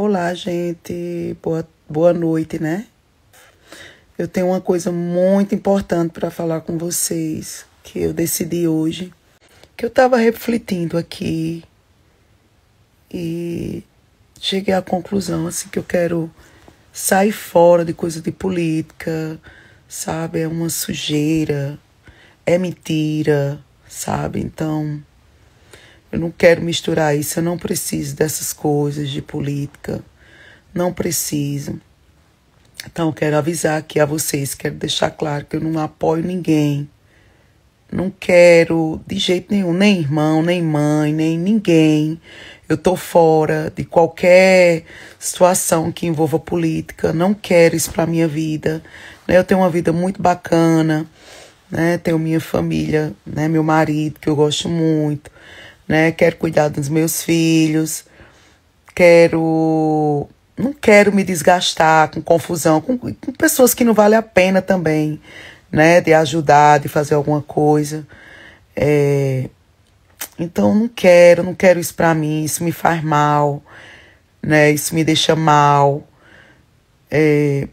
Olá, gente. Boa, boa noite, né? Eu tenho uma coisa muito importante para falar com vocês que eu decidi hoje, que eu estava refletindo aqui e cheguei à conclusão assim que eu quero sair fora de coisa de política, sabe? É uma sujeira, é mentira, sabe? Então, eu não quero misturar isso, eu não preciso dessas coisas de política. Não preciso. Então, quero avisar aqui a vocês, quero deixar claro que eu não apoio ninguém. Não quero de jeito nenhum, nem irmão, nem mãe, nem ninguém. Eu tô fora de qualquer situação que envolva política. Não quero isso para minha vida. Né? Eu tenho uma vida muito bacana, né? Tenho minha família, né? Meu marido que eu gosto muito né? Quero cuidar dos meus filhos, quero. Não quero me desgastar com confusão, com, com pessoas que não vale a pena também, né? De ajudar, de fazer alguma coisa. É, então, não quero, não quero isso pra mim, isso me faz mal, né? Isso me deixa mal. É,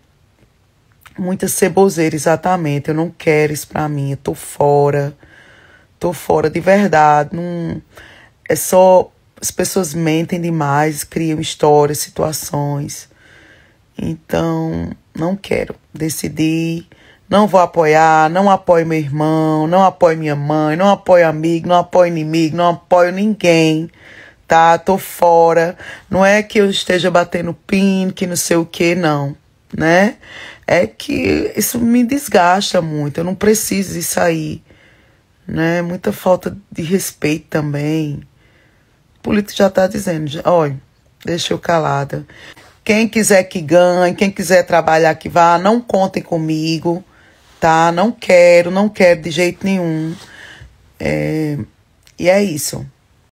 muita ceboseira, exatamente. Eu não quero isso pra mim, eu tô fora tô fora de verdade. Não, é só. As pessoas mentem demais, criam histórias, situações. Então, não quero. Decidi. Não vou apoiar, não apoio meu irmão, não apoio minha mãe, não apoio amigo, não apoio inimigo, não apoio ninguém, tá? Tô fora. Não é que eu esteja batendo pin, que não sei o que, não, né? É que isso me desgasta muito, eu não preciso disso aí né? Muita falta de respeito também. Político já está dizendo, olha, deixa eu calada. Quem quiser que ganhe, quem quiser trabalhar que vá, não contem comigo, tá? Não quero, não quero de jeito nenhum. É, e é isso.